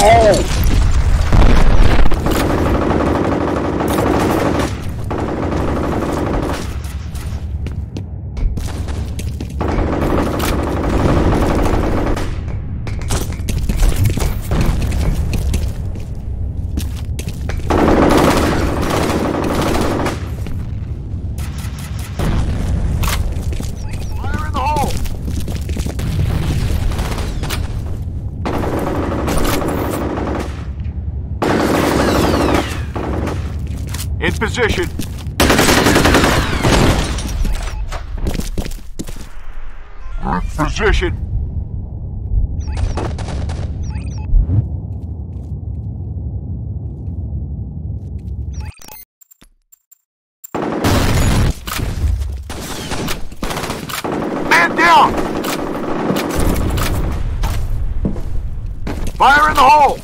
Oh! Position. Position. Man down! Fire in the hole!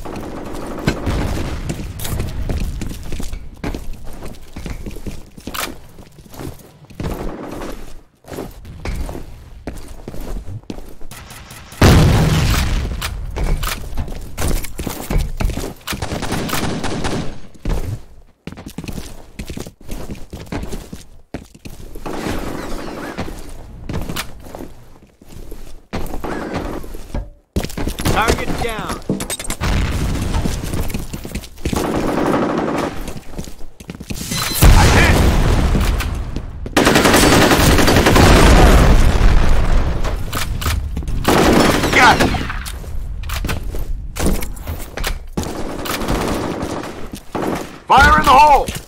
Target down. Fire in the hole!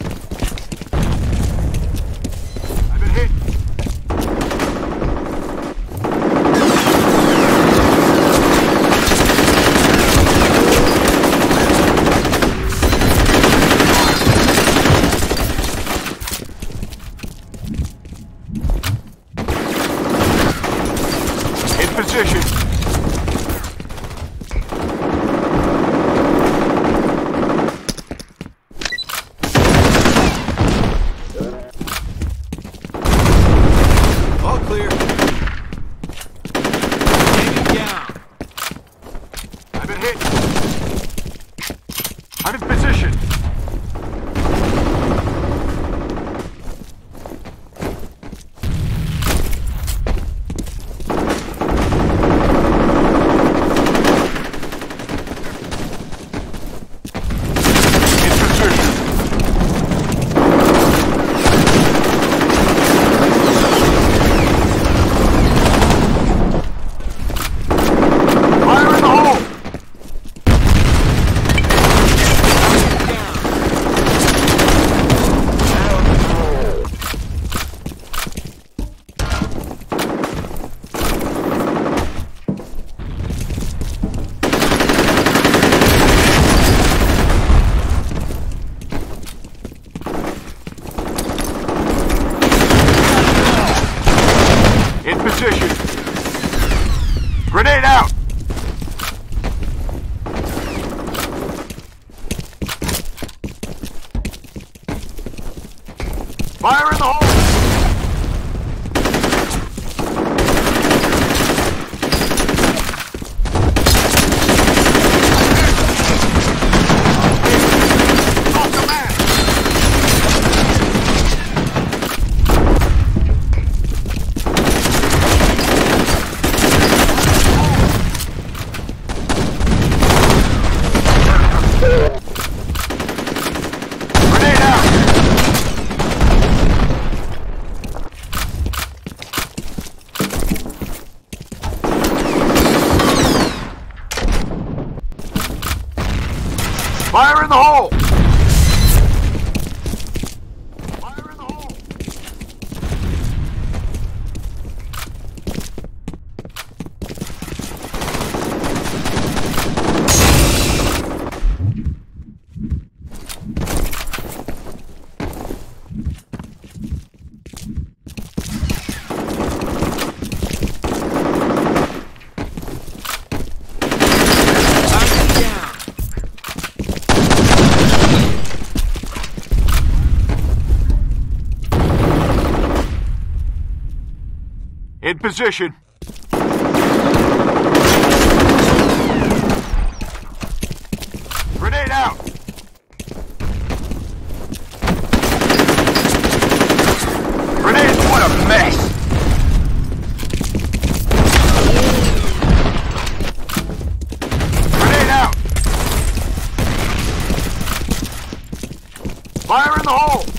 Position. All clear. Down. I've been hit. I'm in position. In position. Grenade out! Grenade, what a mess! Grenade out! Fire in the hole!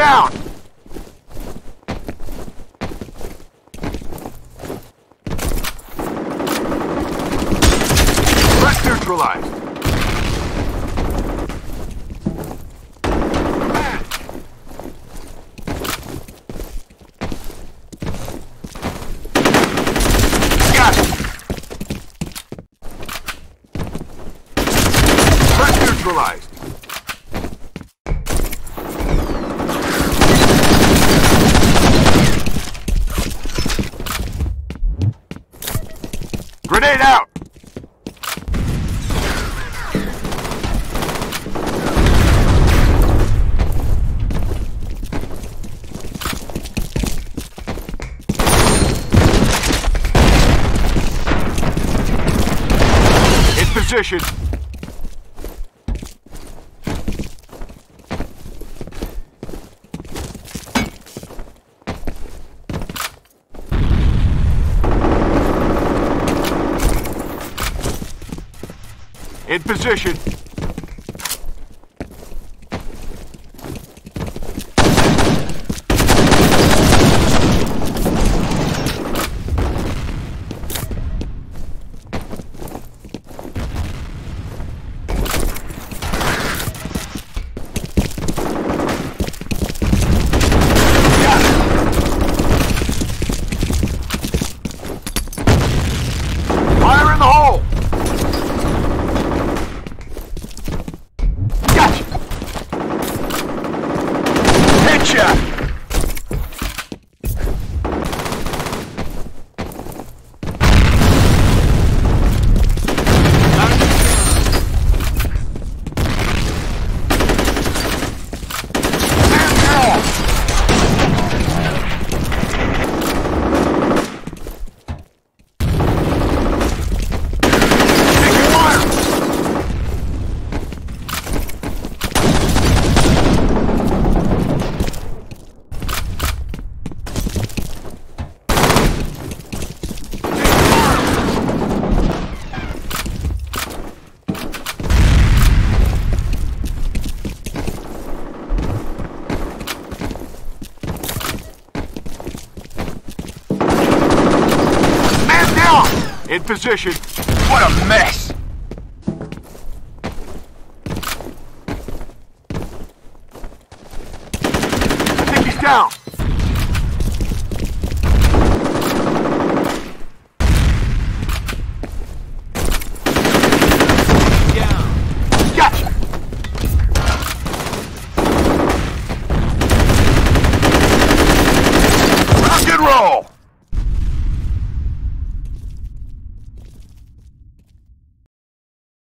Down! Position. In position. Got it. Fire in the hole! Gotcha! Headshot! Man down! Taking fire! Man down! In position. What a mess!